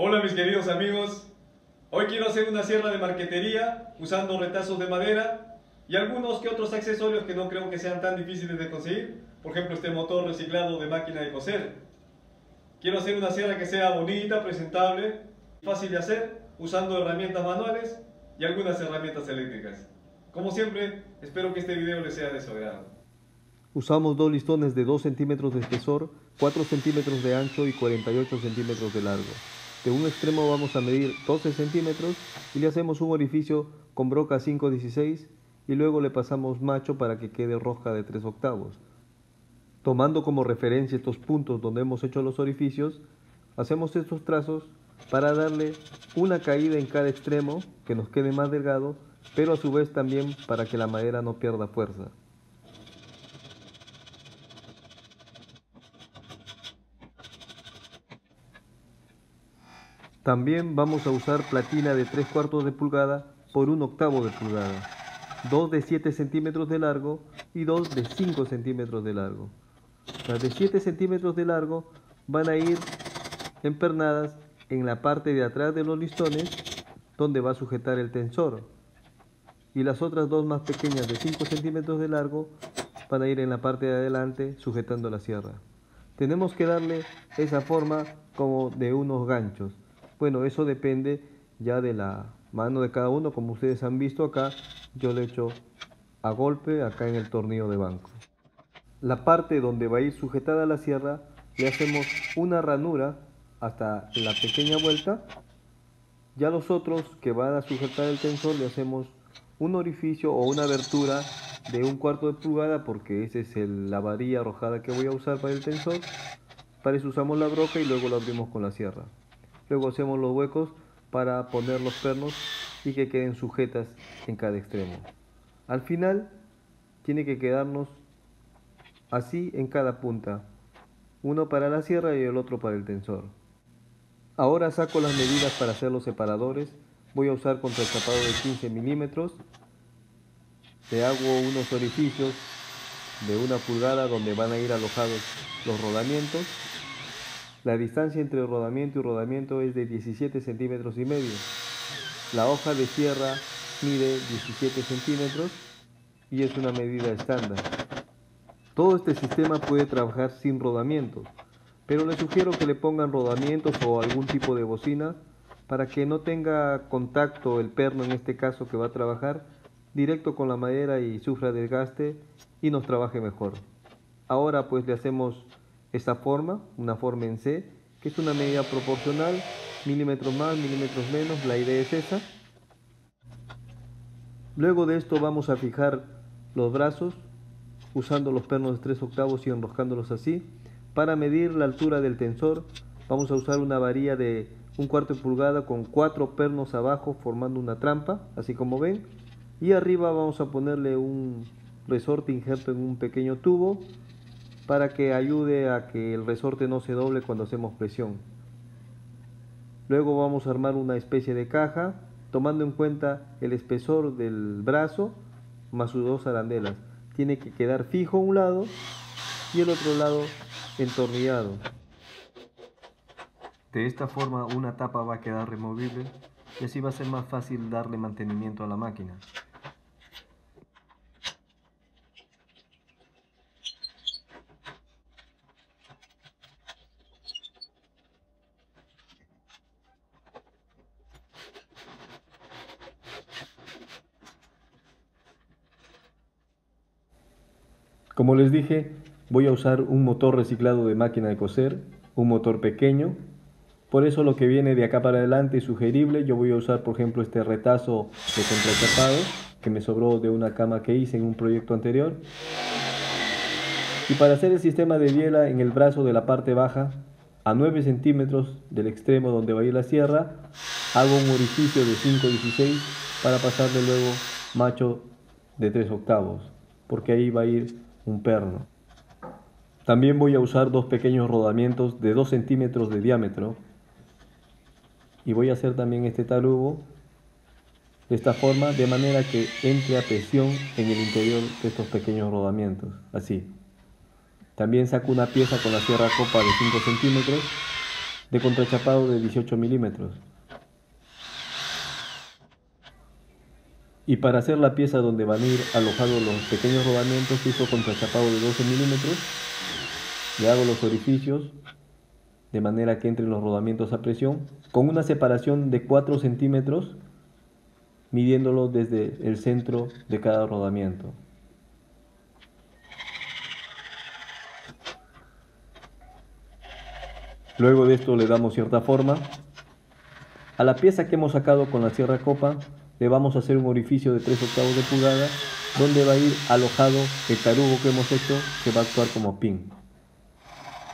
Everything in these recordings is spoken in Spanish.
Hola mis queridos amigos, hoy quiero hacer una sierra de marquetería usando retazos de madera y algunos que otros accesorios que no creo que sean tan difíciles de conseguir, por ejemplo este motor reciclado de máquina de coser. Quiero hacer una sierra que sea bonita, presentable, fácil de hacer, usando herramientas manuales y algunas herramientas eléctricas. Como siempre, espero que este video les sea de su agrado. Usamos dos listones de 2 centímetros de espesor, 4 centímetros de ancho y 48 centímetros de largo. De un extremo vamos a medir 12 centímetros y le hacemos un orificio con broca 516 y luego le pasamos macho para que quede rosca de 3 octavos. Tomando como referencia estos puntos donde hemos hecho los orificios, hacemos estos trazos para darle una caída en cada extremo que nos quede más delgado, pero a su vez también para que la madera no pierda fuerza. También vamos a usar platina de 3 cuartos de pulgada por 1 octavo de pulgada, dos de 7 centímetros de largo y dos de 5 centímetros de largo. Las de 7 centímetros de largo van a ir empernadas en la parte de atrás de los listones donde va a sujetar el tensor y las otras dos más pequeñas de 5 centímetros de largo van a ir en la parte de adelante sujetando la sierra. Tenemos que darle esa forma como de unos ganchos bueno, eso depende ya de la mano de cada uno. Como ustedes han visto acá, yo le echo a golpe acá en el tornillo de banco. La parte donde va a ir sujetada la sierra, le hacemos una ranura hasta la pequeña vuelta. Ya los otros que van a sujetar el tensor le hacemos un orificio o una abertura de un cuarto de pulgada porque esa es la varilla arrojada que voy a usar para el tensor. Para eso usamos la broca y luego lo abrimos con la sierra. Luego hacemos los huecos para poner los pernos y que queden sujetas en cada extremo. Al final tiene que quedarnos así en cada punta, uno para la sierra y el otro para el tensor. Ahora saco las medidas para hacer los separadores. Voy a usar contrachapado de 15 milímetros. Le hago unos orificios de una pulgada donde van a ir alojados los rodamientos la distancia entre rodamiento y rodamiento es de 17 centímetros y medio. La hoja de sierra mide 17 centímetros y es una medida estándar. Todo este sistema puede trabajar sin rodamientos, pero les sugiero que le pongan rodamientos o algún tipo de bocina para que no tenga contacto el perno en este caso que va a trabajar directo con la madera y sufra desgaste y nos trabaje mejor. Ahora pues le hacemos esta forma, una forma en C, que es una medida proporcional, milímetros más, milímetros menos, la idea es esa. Luego de esto vamos a fijar los brazos usando los pernos de 3 octavos y enroscándolos así. Para medir la altura del tensor vamos a usar una varilla de un cuarto de pulgada con cuatro pernos abajo formando una trampa, así como ven. Y arriba vamos a ponerle un resorte injerto en un pequeño tubo para que ayude a que el resorte no se doble cuando hacemos presión. Luego vamos a armar una especie de caja tomando en cuenta el espesor del brazo más sus dos arandelas. Tiene que quedar fijo un lado y el otro lado entornillado. De esta forma una tapa va a quedar removible y así va a ser más fácil darle mantenimiento a la máquina. Como les dije, voy a usar un motor reciclado de máquina de coser, un motor pequeño. Por eso lo que viene de acá para adelante es sugerible. Yo voy a usar, por ejemplo, este retazo de contrachapado que me sobró de una cama que hice en un proyecto anterior. Y para hacer el sistema de biela en el brazo de la parte baja, a 9 centímetros del extremo donde va a ir la sierra, hago un orificio de 5,16 para pasarle luego macho de 3 octavos, porque ahí va a ir un perno. También voy a usar dos pequeños rodamientos de 2 centímetros de diámetro y voy a hacer también este talubo de esta forma de manera que entre a presión en el interior de estos pequeños rodamientos, así. También saco una pieza con la sierra copa de 5 centímetros de contrachapado de 18 milímetros. Y para hacer la pieza donde van a ir alojados los pequeños rodamientos, hizo contrachapado de 12 milímetros. Le hago los orificios de manera que entren los rodamientos a presión con una separación de 4 centímetros midiéndolo desde el centro de cada rodamiento. Luego de esto le damos cierta forma. A la pieza que hemos sacado con la sierra copa le vamos a hacer un orificio de 3 octavos de pulgada donde va a ir alojado el tarugo que hemos hecho que va a actuar como pin.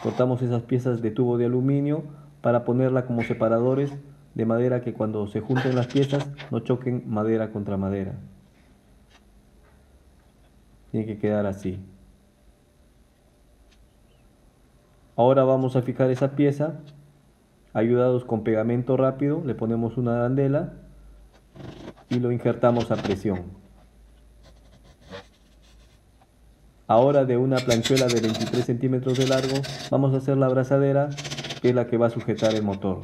Cortamos esas piezas de tubo de aluminio para ponerla como separadores de madera que cuando se junten las piezas no choquen madera contra madera. Tiene que quedar así. Ahora vamos a fijar esa pieza, ayudados con pegamento rápido, le ponemos una arandela y lo injertamos a presión. Ahora de una planchuela de 23 centímetros de largo vamos a hacer la abrazadera que es la que va a sujetar el motor.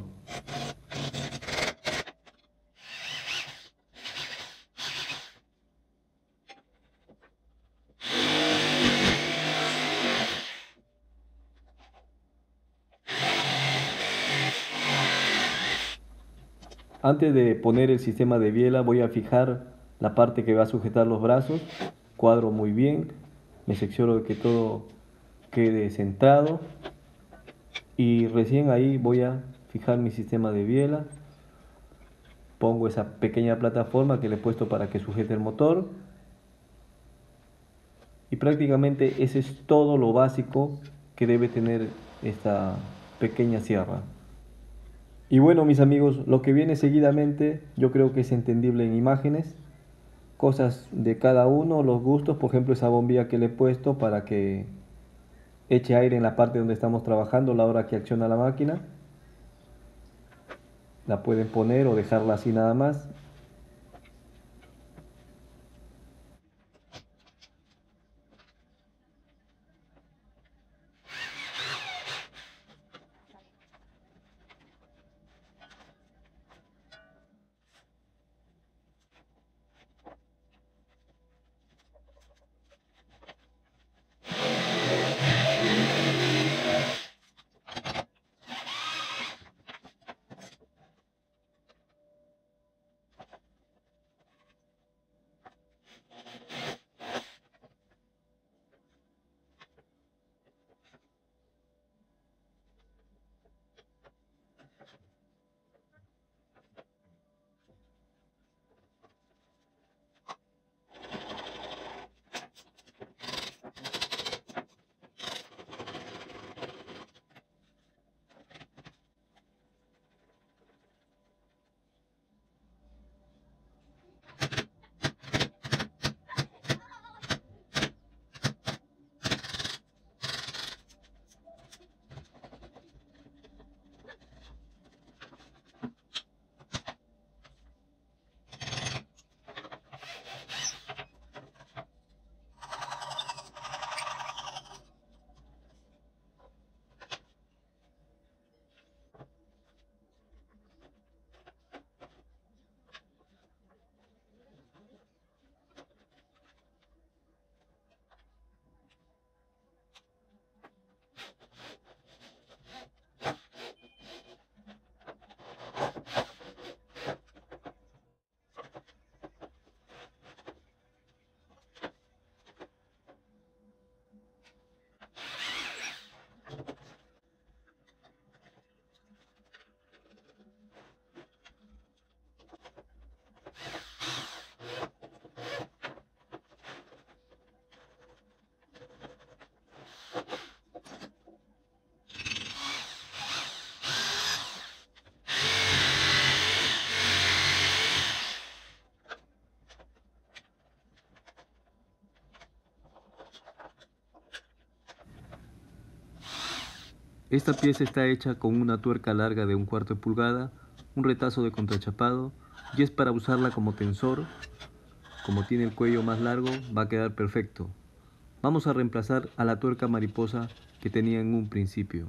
Antes de poner el sistema de biela voy a fijar la parte que va a sujetar los brazos, cuadro muy bien, me secciono de que todo quede centrado. Y recién ahí voy a fijar mi sistema de biela, pongo esa pequeña plataforma que le he puesto para que sujete el motor. Y prácticamente ese es todo lo básico que debe tener esta pequeña sierra. Y bueno, mis amigos, lo que viene seguidamente yo creo que es entendible en imágenes, cosas de cada uno, los gustos, por ejemplo esa bombilla que le he puesto para que eche aire en la parte donde estamos trabajando la hora que acciona la máquina. La pueden poner o dejarla así nada más Esta pieza está hecha con una tuerca larga de un cuarto de pulgada, un retazo de contrachapado y es para usarla como tensor. Como tiene el cuello más largo, va a quedar perfecto. Vamos a reemplazar a la tuerca mariposa que tenía en un principio.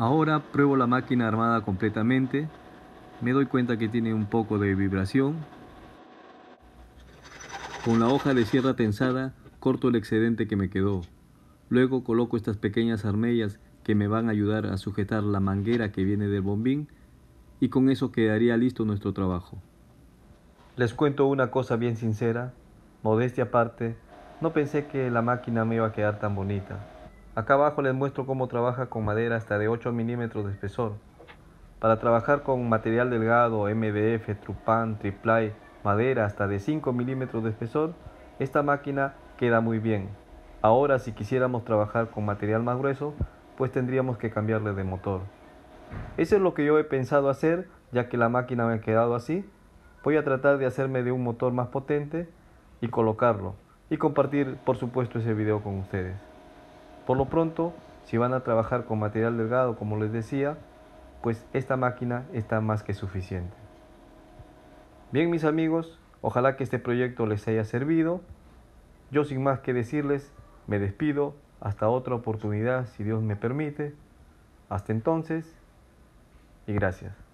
Ahora pruebo la máquina armada completamente. Me doy cuenta que tiene un poco de vibración. Con la hoja de sierra tensada corto el excedente que me quedó. Luego coloco estas pequeñas armellas que me van a ayudar a sujetar la manguera que viene del bombín y con eso quedaría listo nuestro trabajo. Les cuento una cosa bien sincera, modestia aparte, no pensé que la máquina me iba a quedar tan bonita. Acá abajo les muestro cómo trabaja con madera hasta de 8 milímetros de espesor. Para trabajar con material delgado, MDF, Trupan, Triply, madera hasta de 5 milímetros de espesor, esta máquina queda muy bien. Ahora si quisiéramos trabajar con material más grueso, pues tendríamos que cambiarle de motor. Eso es lo que yo he pensado hacer, ya que la máquina me ha quedado así. Voy a tratar de hacerme de un motor más potente y colocarlo y compartir por supuesto ese video con ustedes. Por lo pronto, si van a trabajar con material delgado como les decía, pues esta máquina está más que suficiente. Bien mis amigos, ojalá que este proyecto les haya servido. Yo sin más que decirles, me despido hasta otra oportunidad si Dios me permite. Hasta entonces y gracias.